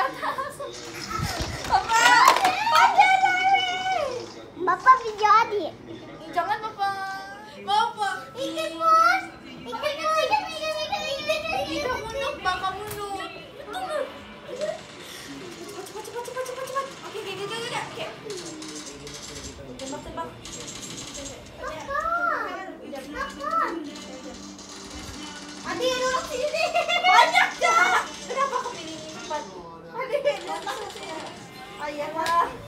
Bapak Papa lari! Jangan, Bapak. Bapak. Ikan Papa! 阿姨 iya,